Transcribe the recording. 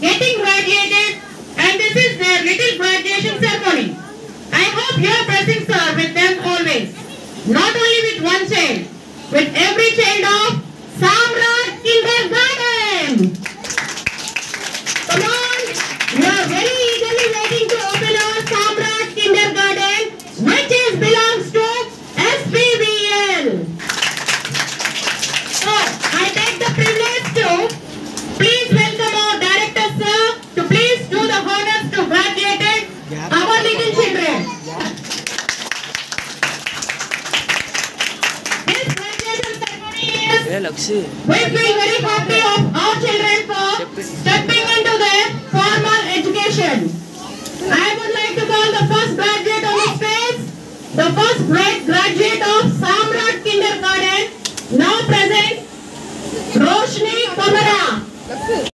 getting graduated and this is their little graduation ceremony. I hope your blessings are with them always. Not only with one child, with every child of Samrat Kindergarten. We'll very happy of our children for stepping into the formal education. I would like to call the first graduate on the the first graduate of Samrat Kindergarten, now present, Roshni Kamara.